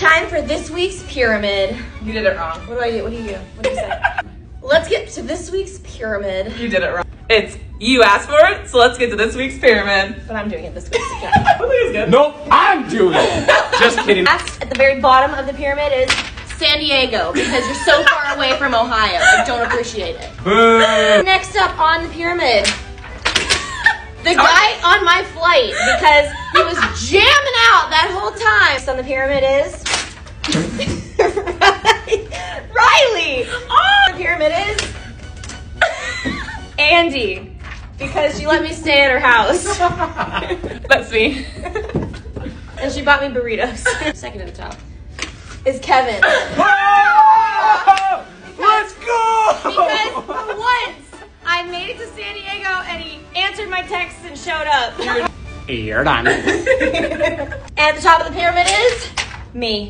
It's time for this week's pyramid. You did it wrong. What do I do? What do you do? What do you say? Let's get to this week's pyramid. You did it wrong. It's you asked for it, so let's get to this week's pyramid. But I'm doing it this week. Okay. I think it's good. Nope, I'm doing it. Just kidding. Last at the very bottom of the pyramid is San Diego because you're so far away from Ohio. I don't appreciate it. Boo. Next up on the pyramid, the guy on my flight because he was jamming out that whole time. Next on the pyramid is Riley. Oh! On the pyramid is Andy because she let me stay at her house That's me. and she bought me burritos. Second at the top is Kevin. Whoa! Let's go! Because for once, I made it to San Diego and he answered my texts and showed up. You're done. and at the top of the pyramid is me.